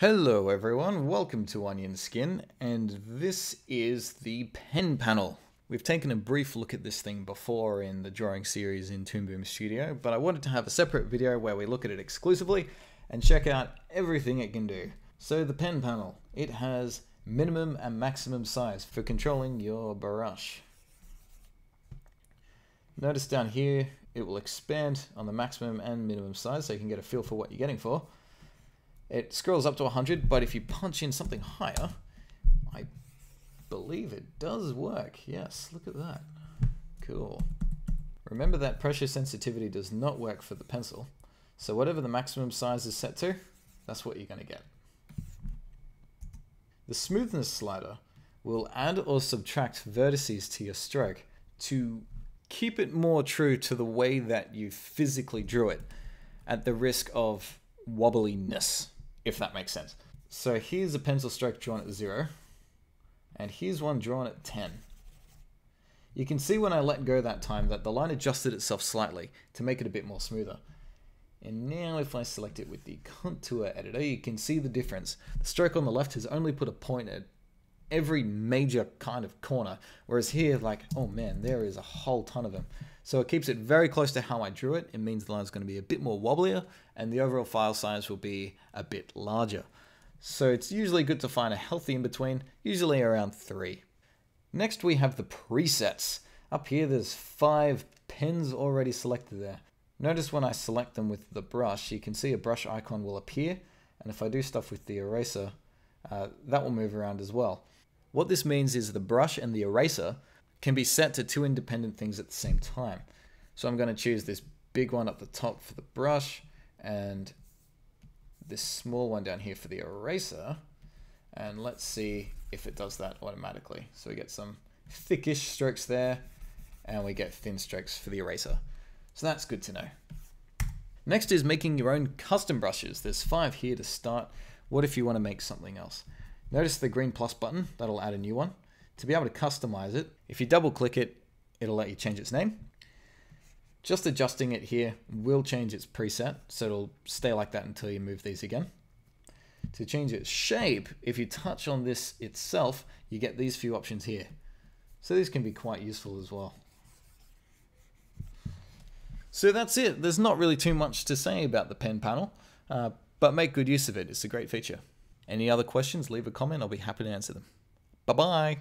Hello everyone, welcome to Onion Skin, and this is the pen panel. We've taken a brief look at this thing before in the drawing series in Toon Boom Studio, but I wanted to have a separate video where we look at it exclusively and check out everything it can do. So the pen panel, it has minimum and maximum size for controlling your brush. Notice down here, it will expand on the maximum and minimum size so you can get a feel for what you're getting for. It scrolls up to 100, but if you punch in something higher, I believe it does work. Yes, look at that. Cool. Remember that pressure sensitivity does not work for the pencil. So whatever the maximum size is set to, that's what you're going to get. The smoothness slider will add or subtract vertices to your stroke to keep it more true to the way that you physically drew it at the risk of wobbliness if that makes sense. So here's a pencil stroke drawn at 0, and here's one drawn at 10. You can see when I let go that time that the line adjusted itself slightly to make it a bit more smoother. And now if I select it with the contour editor, you can see the difference. The stroke on the left has only put a point at every major kind of corner, whereas here, like, oh man, there is a whole ton of them. So it keeps it very close to how I drew it. It means the line is going to be a bit more wobblier and the overall file size will be a bit larger. So it's usually good to find a healthy in between, usually around three. Next we have the presets. Up here there's five pens already selected there. Notice when I select them with the brush, you can see a brush icon will appear, and if I do stuff with the eraser, uh, that will move around as well. What this means is the brush and the eraser can be set to two independent things at the same time. So I'm going to choose this big one up the top for the brush and this small one down here for the eraser. And let's see if it does that automatically. So we get some thickish strokes there and we get thin strokes for the eraser. So that's good to know. Next is making your own custom brushes. There's five here to start. What if you want to make something else? Notice the green plus button, that'll add a new one to be able to customize it, if you double click it, it'll let you change its name. Just adjusting it here will change its preset, so it'll stay like that until you move these again. To change its shape, if you touch on this itself, you get these few options here. So these can be quite useful as well. So that's it. There's not really too much to say about the pen panel, uh, but make good use of it. It's a great feature. Any other questions, leave a comment. I'll be happy to answer them. Bye-bye.